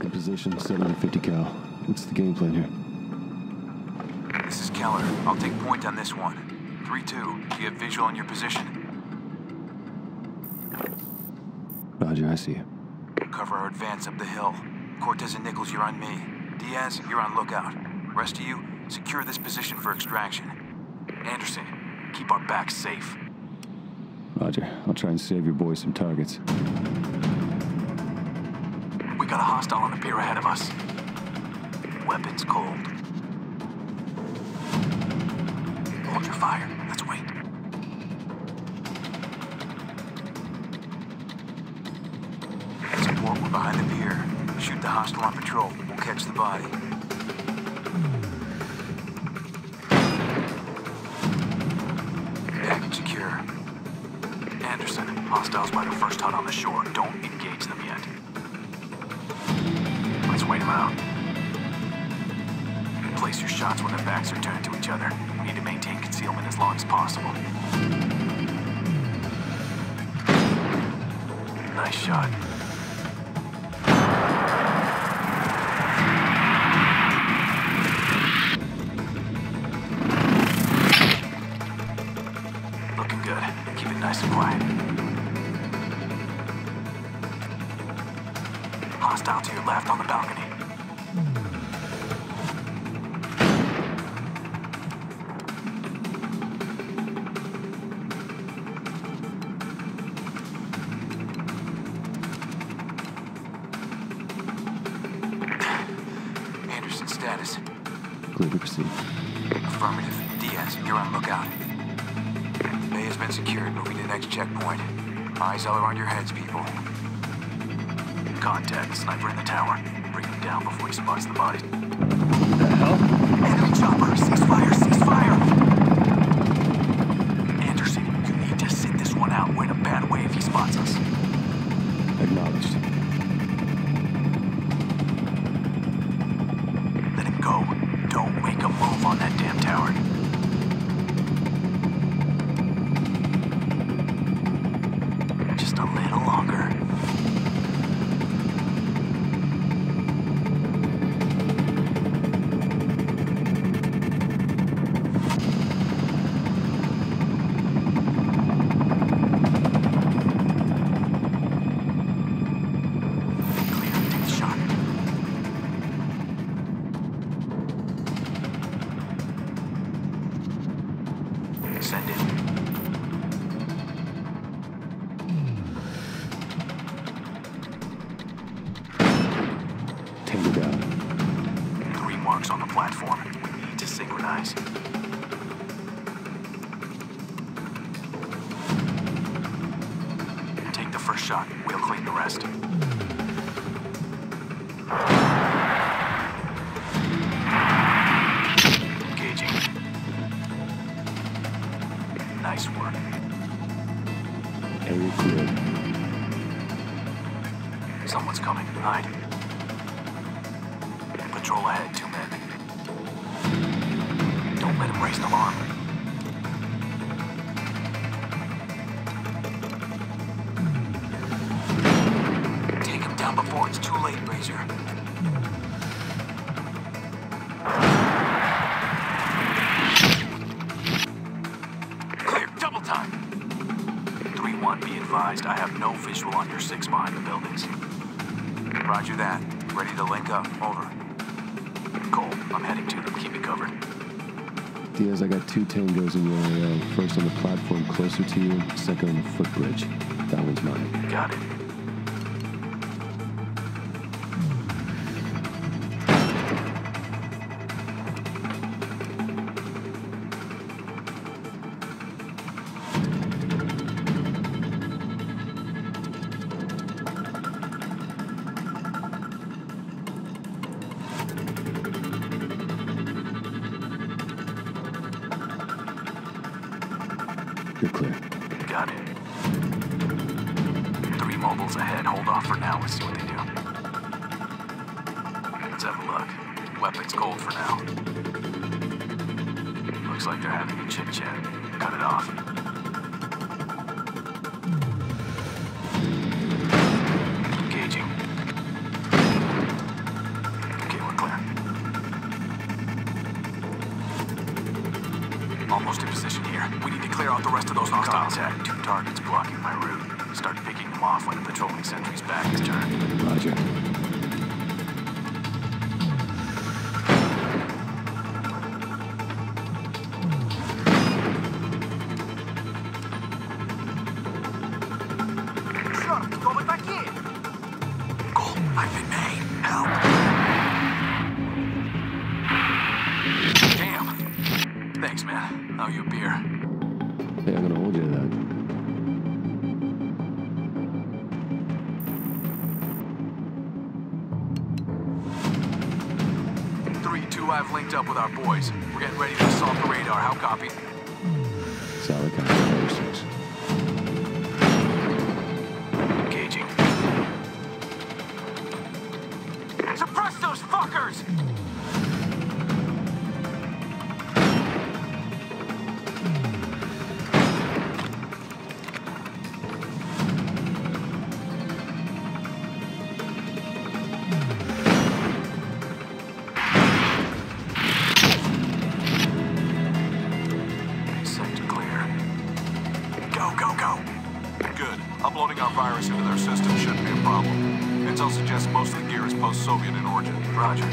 In position, 750 cal. What's the game plan here? This is Keller. I'll take point on this one. 3-2. Do you have visual on your position? Roger, I see you. Cover our advance up the hill. Cortez and Nichols, you're on me. Diaz, you're on lookout. Rest of you, secure this position for extraction. Anderson, keep our backs safe. Roger, I'll try and save your boys some targets. Got a hostile on the pier ahead of us. Weapons cold. Hold your fire. Let's wait. Support, we're behind the pier. Shoot the hostile on patrol. We'll catch the body. Package secure. Anderson, hostiles by the first hut on the shore. Don't Wait them out. Place your shots when their backs are turned to each other. We need to maintain concealment as long as possible. Nice shot. Looking good. Keep it nice and quiet. Hostile to your left on the balcony. Anderson status. Clear to proceed. Affirmative. Diaz, you're on lookout. Bay has been secured. Moving to the next checkpoint. Eyes all around your heads, people. Contact. Sniper in the tower. Bring him down before he spots the body. The hell? Enemy chopper! Platform. We need to synchronize. Take the first shot. We'll clean the rest. Engaging. Nice work. Cleared. Someone's coming. Hide. Patrol ahead. Don't let him raise an alarm. Take him down before it's too late, Razor. Clear. Double time. 3-1, be advised. I have no visual on your six behind the buildings. Roger that. Ready to link up. Over. Cole, I'm heading to them. Keep me covered. Diaz, I got two tangos in your AO. First on the platform closer to you, second on the footbridge. That one's mine. Got it. You're clear. Got it. Three mobiles ahead. Hold off for now. Let's see what they do. Let's have a look. Weapons cold for now. Looks like they're having a chit chat. Cut it off. Posted position here. We need to clear out the rest of those hostiles. Contact. Two targets blocking my route. Start picking them off when the patrolling sentry's back is turned. Roger. allow you beer. Hey, I'm gonna hold you to that. Three, two, I've linked up with our boys. We're getting ready to assault the radar. How copy? Solid copy. Uploading our virus into their system shouldn't be a problem. Intel suggests most of the gear is post-Soviet in origin. Roger.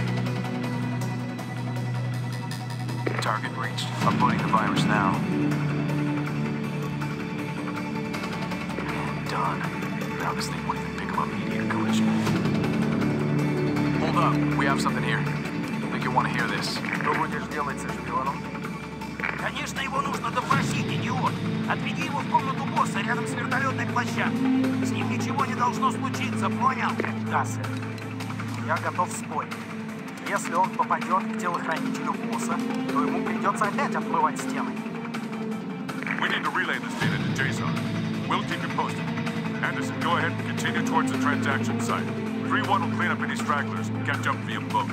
Target reached. Uploading the virus now. And done. Now this thing won't even pick up a meteor collision. Hold up. We have something here. Think you want to hear this. Что будешь делать со шпионом? Конечно, его нужно допросить, идиот. Отведи его в комнату босса рядом с вертолетной площадкой. С ним ничего не должно случиться, понял? Да, сэр. Я готов спорить. Если он попадет к телохранителю босса, то ему придется опять отмывать стены. We need to relay this data to JSON. We'll keep you posted. Anderson, go ahead and continue towards the transaction site. 3-1 will clean up any stragglers and catch up via boat.